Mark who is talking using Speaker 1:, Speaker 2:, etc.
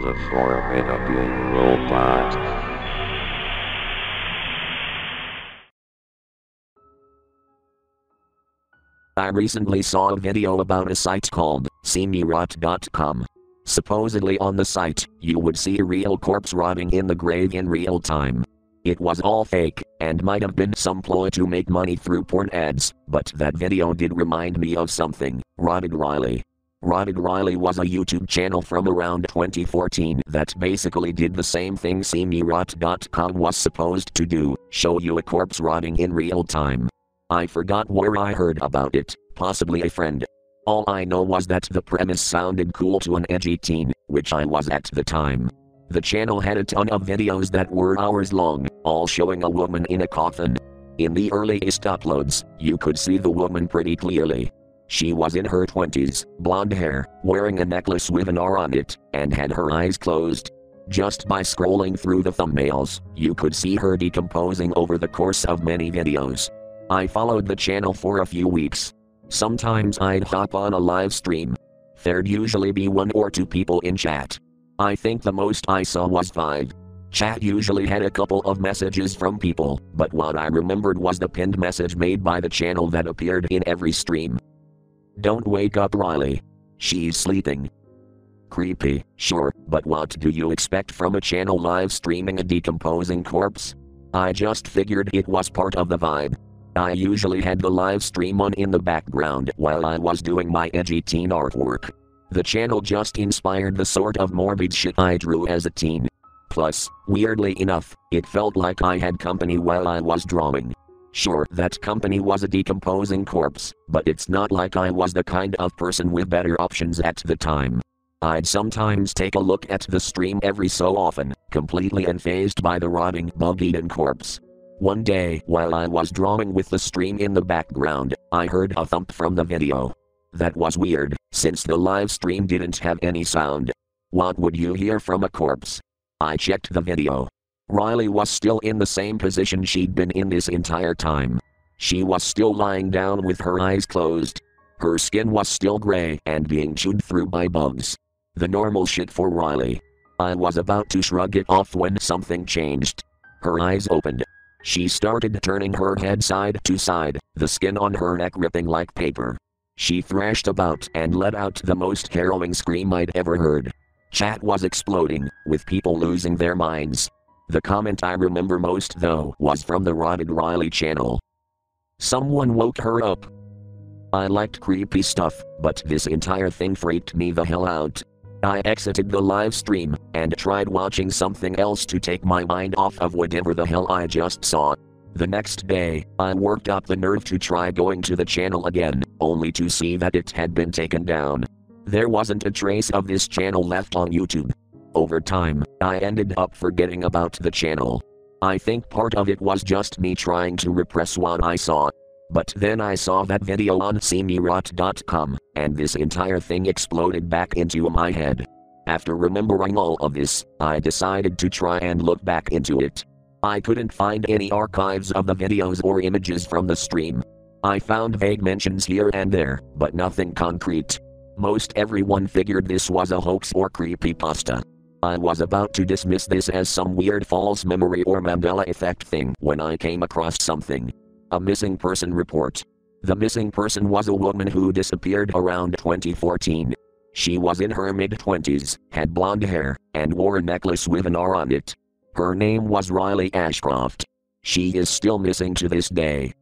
Speaker 1: The Formidable Robot.
Speaker 2: I recently saw a video about a site called SeeMeRot.com. Supposedly on the site, you would see a real corpse rotting in the grave in real time. It was all fake, and might have been some ploy to make money through porn ads, but that video did remind me of something Rotted Riley. Rotted Riley was a YouTube channel from around 2014 that basically did the same thing SeeMeRot.com was supposed to do show you a corpse rotting in real time. I forgot where I heard about it, possibly a friend. All I know was that the premise sounded cool to an edgy teen, which I was at the time. The channel had a ton of videos that were hours long, all showing a woman in a coffin. In the earliest uploads, you could see the woman pretty clearly. She was in her 20s, blonde hair, wearing a necklace with an R on it, and had her eyes closed. Just by scrolling through the thumbnails, you could see her decomposing over the course of many videos. I followed the channel for a few weeks. Sometimes I'd hop on a live stream. There'd usually be one or two people in chat. I think the most I saw was five. Chat usually had a couple of messages from people, but what I remembered was the pinned message made by the channel that appeared in every stream. Don't wake up Riley. She's sleeping. Creepy, sure, but what do you expect from a channel live streaming a decomposing corpse? I just figured it was part of the vibe. I usually had the live stream on in the background while I was doing my edgy teen artwork. The channel just inspired the sort of morbid shit I drew as a teen. Plus, weirdly enough, it felt like I had company while I was drawing. Sure, that company was a decomposing corpse, but it's not like I was the kind of person with better options at the time. I'd sometimes take a look at the stream every so often, completely unfazed by the rotting, bug-eaten corpse. One day, while I was drawing with the stream in the background, I heard a thump from the video. That was weird, since the live stream didn't have any sound. What would you hear from a corpse? I checked the video. Riley was still in the same position she'd been in this entire time. She was still lying down with her eyes closed. Her skin was still gray and being chewed through by bugs. The normal shit for Riley. I was about to shrug it off when something changed. Her eyes opened. She started turning her head side to side, the skin on her neck ripping like paper. She thrashed about and let out the most harrowing scream I'd ever heard. Chat was exploding, with people losing their minds. The comment I remember most though was from the Rotted Riley channel. Someone woke her up. I liked creepy stuff, but this entire thing freaked me the hell out. I exited the live stream and tried watching something else to take my mind off of whatever the hell I just saw. The next day, I worked up the nerve to try going to the channel again, only to see that it had been taken down. There wasn't a trace of this channel left on YouTube. Over time, I ended up forgetting about the channel. I think part of it was just me trying to repress what I saw. But then I saw that video on SeeMeRot.com, and this entire thing exploded back into my head. After remembering all of this, I decided to try and look back into it. I couldn't find any archives of the videos or images from the stream. I found vague mentions here and there, but nothing concrete. Most everyone figured this was a hoax or creepypasta. I was about to dismiss this as some weird false memory or Mandela effect thing when I came across something. A missing person report. The missing person was a woman who disappeared around 2014. She was in her mid 20s, had blonde hair, and wore a necklace with an R on it. Her name was Riley Ashcroft. She is still missing to this day.